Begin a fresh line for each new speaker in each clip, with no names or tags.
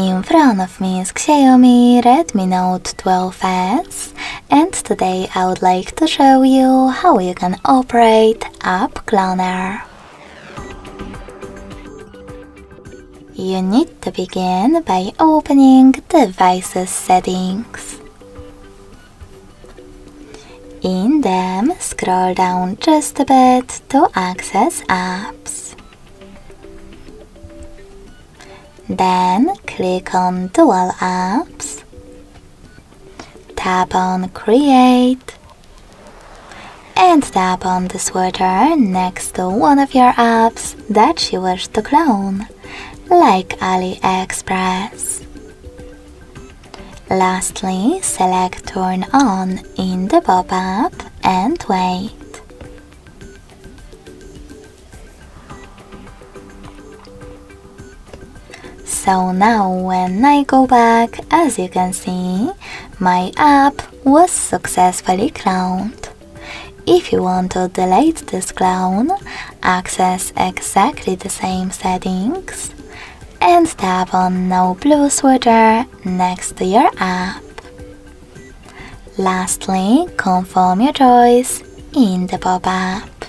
In front of me is Xiaomi Redmi Note 12s and today I would like to show you how you can operate App Cloner. You need to begin by opening Devices settings. In them, scroll down just a bit to access apps. Then click on Dual Apps. Tap on Create. And tap on the switcher next to one of your apps that you wish to clone, like AliExpress. Lastly, select Turn On in the pop-up and wait. So now when I go back, as you can see, my app was successfully cloned. If you want to delete this clone, access exactly the same settings and tap on No Blue Switcher next to your app. Lastly, confirm your choice in the pop-up.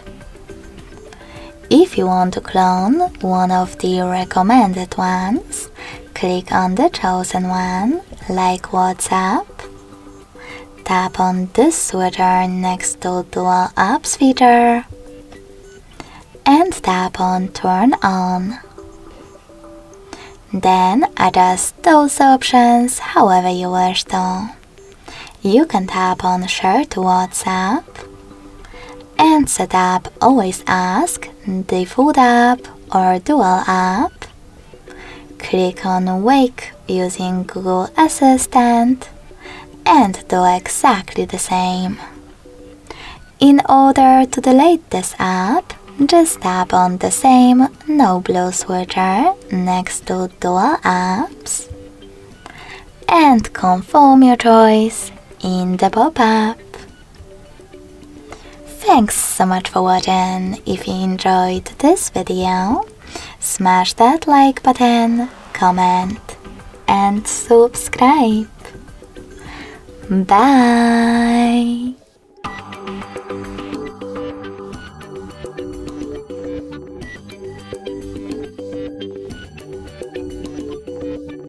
If you want to clone one of the recommended ones, click on the chosen one, like WhatsApp. Tap on this switcher next to Dual Apps feature and tap on Turn On. Then adjust those options however you wish to. You can tap on Share to WhatsApp and set up Always Ask, Default App or Dual App. Click on Wake using Google Assistant and do exactly the same. In order to delete this app, just tap on the same No Blue switcher next to Dual Apps and confirm your choice in the pop-up. Thanks so much for watching. If you enjoyed this video, smash that like button, comment and subscribe. Bye!